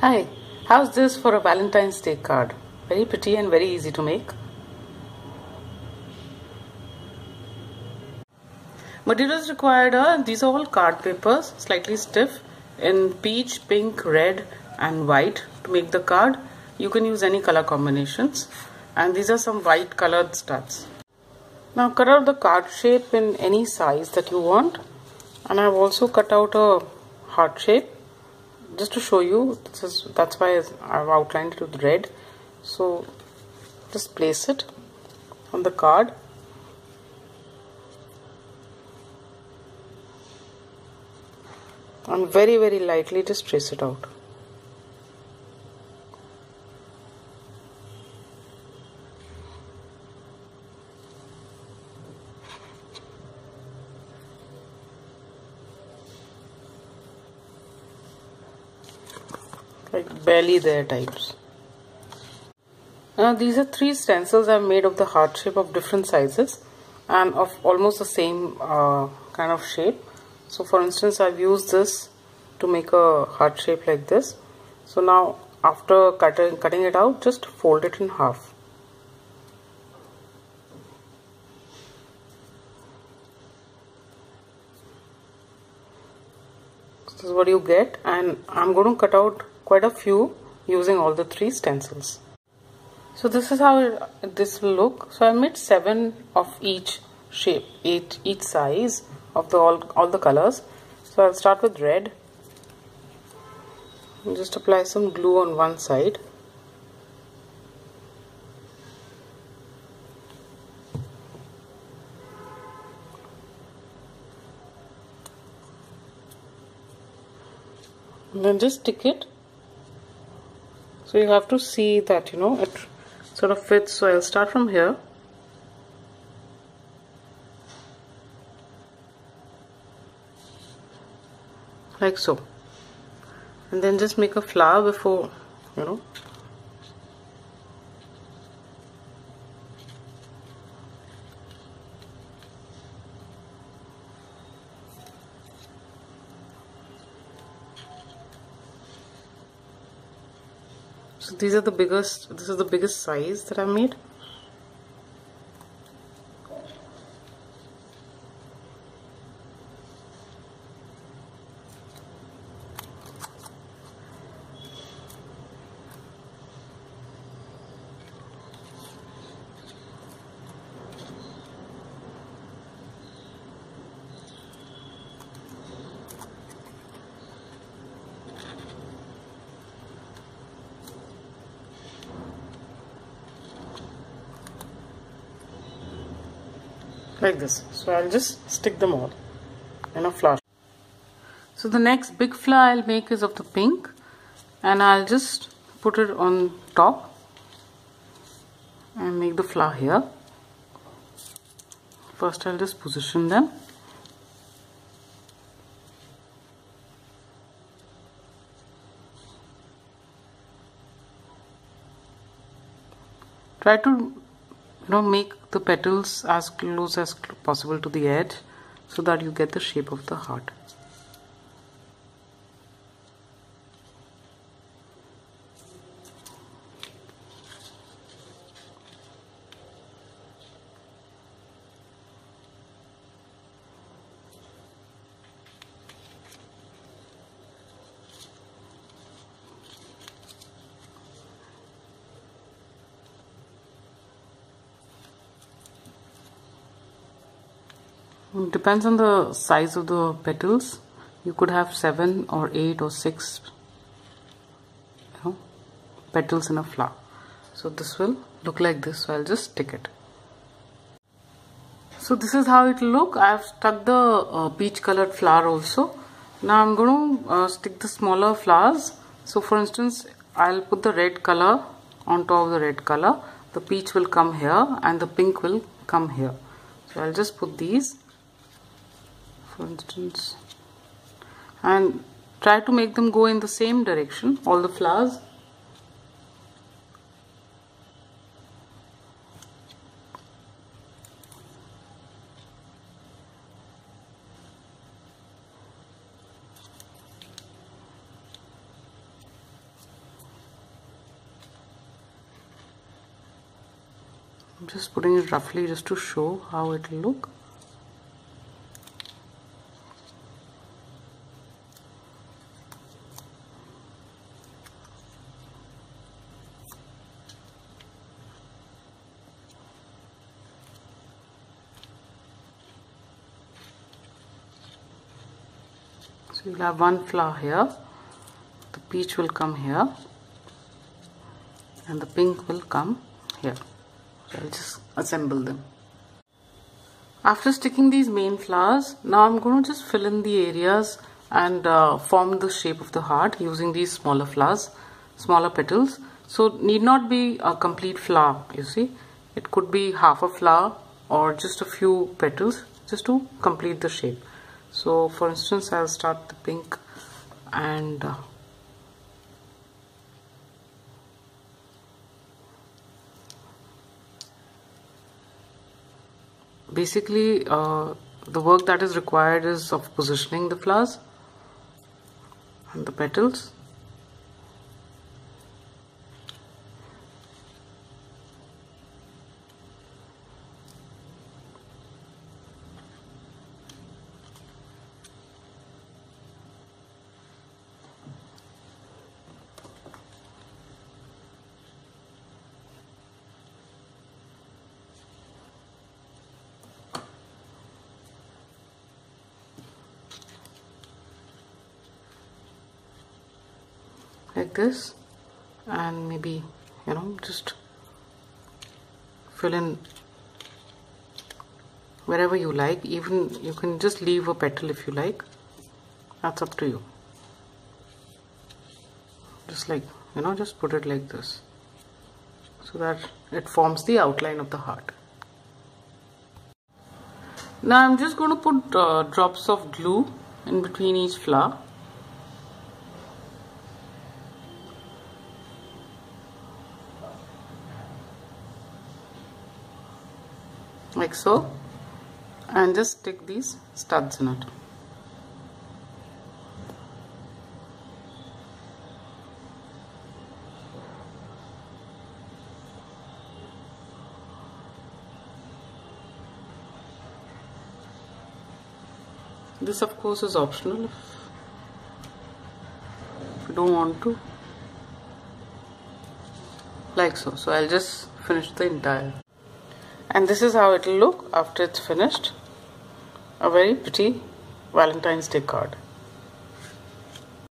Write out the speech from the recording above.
Hi, how's this for a Valentine's Day card? Very pretty and very easy to make. Materials required are these are all card papers, slightly stiff, in peach, pink, red, and white to make the card. You can use any color combinations, and these are some white colored studs. Now, cut out the card shape in any size that you want, and I've also cut out a heart shape just to show you. This is that's why I've outlined it with red. So, just place it on the card and very very lightly just trace it out like barely there types. Now these are three stencils I've made of the heart shape of different sizes and of almost the same uh, kind of shape. So for instance I've used this to make a heart shape like this. So now after cutting, cutting it out just fold it in half. This is what you get. And I'm going to cut out quite a few using all the three stencils. So this is how this will look. So I made seven of each shape each, each size of the all, all the colors. So I'll start with red. Just apply some glue on one side. Then just stick it so you have to see that you know it sort of fits. So I'll start from here. Like so. And then just make a flower before you know so these are the biggest this is the biggest size that I made like this. So I'll just stick them all in a flower so the next big flower I'll make is of the pink and I'll just put it on top and make the flower here. First I'll just position them. Try to know make the petals as close as possible to the edge so that you get the shape of the heart depends on the size of the petals. You could have seven or eight or six you know, petals in a flower. So this will look like this so I'll just stick it. So this is how it will look. I've stuck the uh, peach colored flower also. Now I'm going to uh, stick the smaller flowers. So for instance I'll put the red color on top of the red color. The peach will come here and the pink will come here. So I'll just put these for instance and try to make them go in the same direction all the flowers. I'm just putting it roughly just to show how it will look. So you'll have one flower here. The peach will come here. And the pink will come here. So I'll just assemble them. After sticking these main flowers now I'm going to just fill in the areas and uh, form the shape of the heart using these smaller flowers smaller petals. So need not be a complete flower you see. It could be half a flower or just a few petals just to complete the shape so for instance I'll start the pink and uh, basically uh, the work that is required is of positioning the flowers and the petals like this and maybe you know just fill in wherever you like. Even you can just leave a petal if you like. That's up to you. Just like you know just put it like this. So that it forms the outline of the heart. Now I'm just going to put uh, drops of glue in between each flower like so. And just stick these studs in it. This of course is optional. If you don't want to. Like so. So I'll just finish the entire and this is how it will look after it's finished. A very pretty valentine's day card